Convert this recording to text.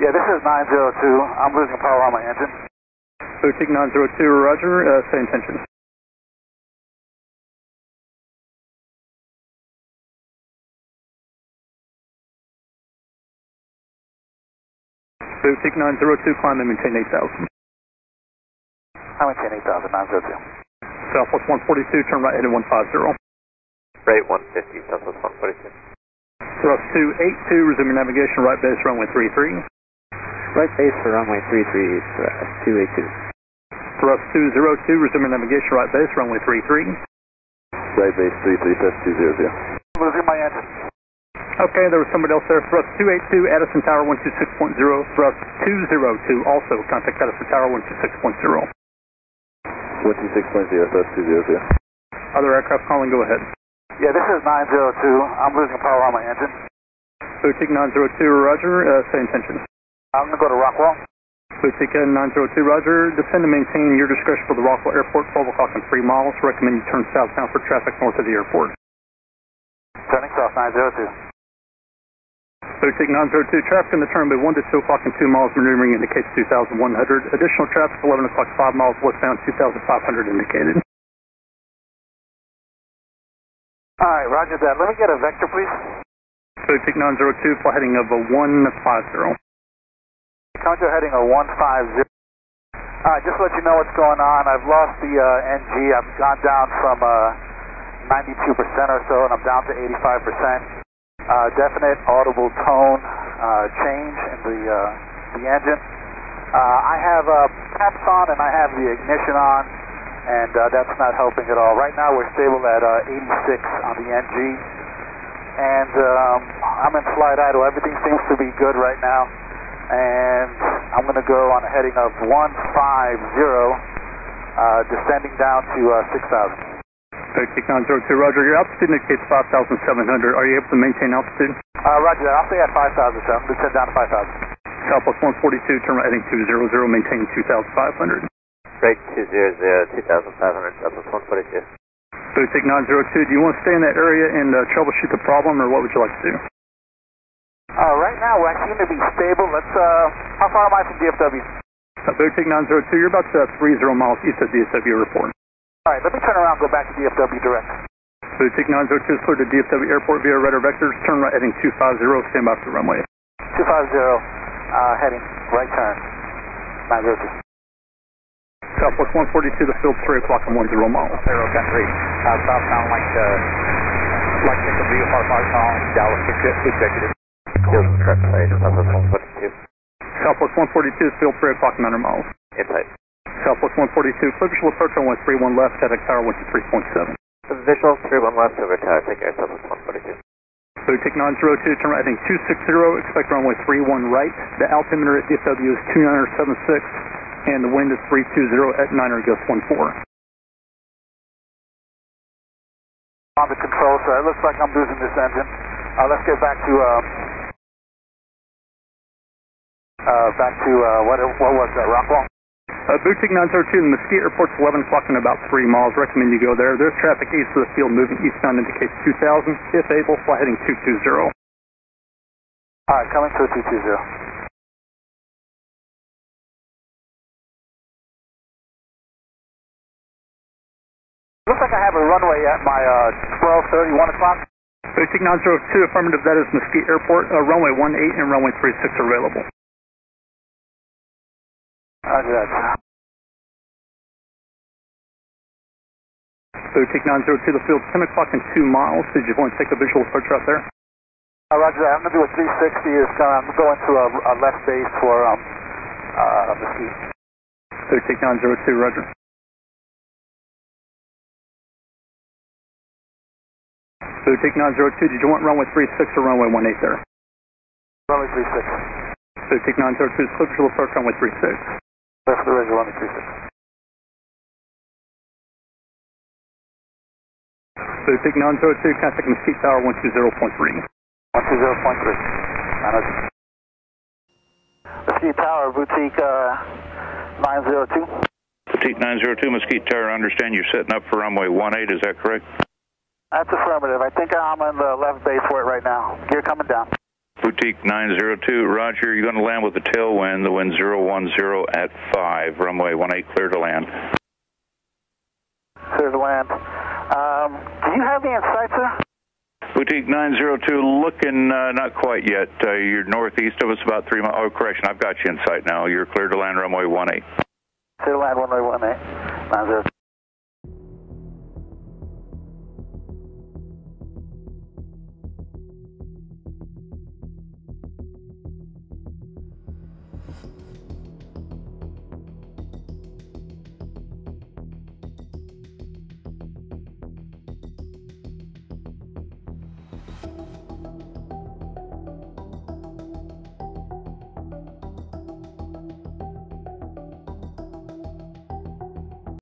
Yeah, this is 902. I'm losing power on my engine. Boutique 902, roger, uh, same intention. Boutique 902, climb and maintain 8,000. I'm at 8,000, 902. Southwest 142, turn right headed 150. Rate 150, Southwest 142. Thrust 282, resume navigation, right base runway 33. Right base for runway 33, thrust 282. Thrust 202, resume your navigation, right base runway 33. Right base 33, test 200. Losing my engine. Okay, there was somebody else there. Thrust 282, Addison Tower 126.0. Thrust 202, also contact Addison Tower 126.0. 126.0, test 200. Other aircraft calling, go ahead. Yeah, this is 902. I'm losing power on my engine. Boutique 902, roger, uh, same intention. I'm going to go to Rockwall. Boutique 902, roger. Descend and maintain your discretion for the Rockwall Airport, 12 o'clock and 3 miles. Recommend you turn southbound for traffic north of the airport. Turning south, 902. Boutique 902, traffic in the turn be 1 to 2 o'clock and 2 miles. Maneuvering indicates 2,100. Additional traffic 11 o'clock, 5 miles westbound, 2,500 indicated. All right, roger that. Let me get a vector, please. Boutique 902, flight heading of a 150. A heading of 150. All right, just to let you know what's going on. I've lost the uh, NG. I've gone down from uh, 92% or so, and I'm down to 85%. Uh, definite audible tone uh, change in the uh, the engine. Uh, I have uh, PAPs on and I have the ignition on, and uh, that's not helping at all. Right now we're stable at uh, 86 on the NG, and um, I'm in flight idle. Everything seems to be good right now, and I'm going to go on a heading of 150, uh, descending down to uh, 6,000. Boutique 902, roger. Your altitude indicates 5,700. Are you able to maintain altitude? Uh, roger that. I'll stay at 5,000, sir. I'm going to descend down to 5,000. Southwest 142, turn right heading 200, maintain 2,500. Rate 200, 2,500, Southwest 142. Boutique 902, do you want to stay in that area and uh, troubleshoot the problem, or what would you like to do? Right now, we're seem to be stable. Let's, uh, how far am I from DFW? Uh, Boutique 902, you're about uh, 30 miles east of DFW Airport. All right, let me turn around and go back to DFW direct. Boutique 902 is clear to DFW Airport via radar vectors. Turn right heading 250, stand by for the runway. 250, uh, heading right turn. 902. Southwest 142, the field 3 o'clock and 10 miles. Zero, got three. Uh, southbound like, uh, like Nickel View, Far Far calling, Dallas Executive. Field traffic side, Southwest 142. Southwest 142 is field 3 o'clock and 9 miles. Insight. Southwest 142, clear visual approach on 131 left, Tech Tower 123.7. Visual 31 left over tower, take care, Southwest 142. Boutique 902, turn right heading 260, expect runway 31 right. The altimeter at DFW is 2976, and the wind is 320 at 9 gust 14. On the control, sir. It looks like I'm losing this engine. Uh, let's get back to, uh, back to, uh, what, what was that, Rockwall? Uh, Boutique 902, the Mesquite Airport's 11 o'clock in about 3 miles. Recommend you go there. There's traffic east of the field moving eastbound indicates 2000. If able, fly heading 220. All right, coming to 220. Looks like I have a runway at my uh, 12:30, 1 o'clock. Boutique 902, affirmative, that is Mesquite Airport. Uh, runway 18 and runway 36 are available. Roger that. Boutique 902, the field 10 o'clock and 2 miles. Did you want to take a visual approach out there? Uh, roger that. I'm going to do a 360. Is gonna, I'm going to a, a left base for um, uh, Mesquite. Boutique 902, roger. Boutique 902, did you want runway 36 or runway 18 there? Runway 36. Boutique 902 is clear visual approach runway 36. Left for the original runway 36. Boutique 902, contact Mesquite Tower 120.3. 120.3. Mesquite Tower, Boutique uh, 902. Boutique 902, Mesquite Tower, I understand you're setting up for runway 18, is that correct? That's affirmative. I think I'm on the left base for it right now. Gear coming down. Boutique 902, Roger, you're going to land with a tailwind, the wind 010 at 5, runway 18 clear to land. Clear to land. Um, do you have me in sight, sir? Boutique 902, looking uh, not quite yet. Uh, you're northeast of us about three miles. Oh, correction, I've got you in sight now. You're clear to land runway 18. Clear to land, runway 18. 902.